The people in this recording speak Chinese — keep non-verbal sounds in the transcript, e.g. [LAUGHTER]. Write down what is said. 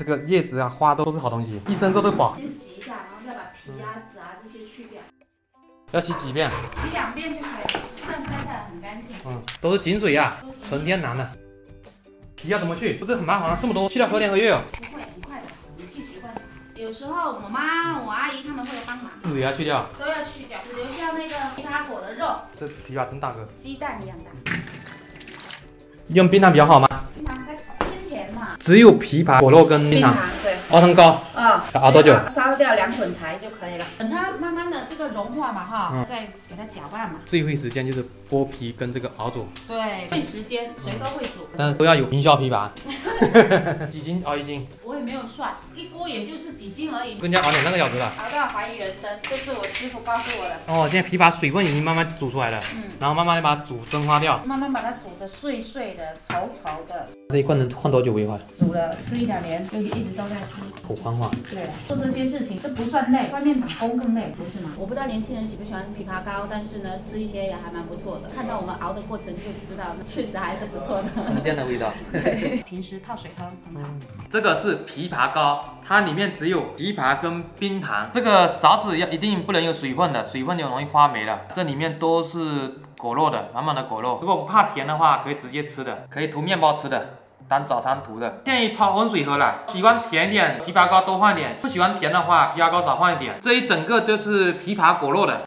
这个叶子啊、花都都是好东西，一生都都保。先洗一下，然后再把皮啊、籽啊这些去掉，要洗几遍？洗两遍就可以了，这样摘下来很干净。嗯，都是井水啊，都挤纯天然的。皮要怎么去？不是很麻烦啊，这么多，去掉何年何月哦？不会很快的，我们去习惯。有时候我妈、我阿姨他们会帮忙，籽也要去掉。都要去掉，只留下那个枇杷果的肉，这枇杷真大个。鸡蛋一样大。用冰糖比较好吗？只有枇杷果肉跟冰糖，对。熬成膏。嗯，要熬多久？烧掉两捆柴就可以了。等它慢慢的这个融化嘛，哈，嗯再给它搅拌嘛。最费时间就是剥皮跟这个熬煮，对，费时间，谁都会煮。但是都要有营销枇杷。[LAUGHS] 几斤熬一斤？我也没有算，一锅也就是几斤而已。更加熬两个小时了。熬到怀疑人生，这是我师傅告诉我的。哦，现在枇杷水分已经慢慢煮出来了，嗯，然后慢慢地把它煮蒸发掉。慢慢把它煮的碎碎的、稠稠的，这一罐能放多久为快？煮了吃一两年，就一直都在吃。口欢话。对，做这些事情这不算累，外面打工更累，不是吗？我不知道年轻人喜不喜欢枇杷膏，但是呢，吃一些也还蛮不错的。看到我们熬的过程就知道，确实还是不错的。时间的味道。对，[LAUGHS] [LAUGHS] 平时泡水喝很好。这个是枇杷膏，它里面只有枇杷跟冰糖。这个勺子要一定不能有水分的，水分就容易发霉了。这里面都是果肉的，满满的果肉。如果不怕甜的话，可以直接吃的，可以涂面包吃的。当早餐涂的，建议泡温水喝了。喜欢甜一点，枇杷膏多放一点；不喜欢甜的话，枇杷膏少放一点。这一整个就是枇杷果肉的。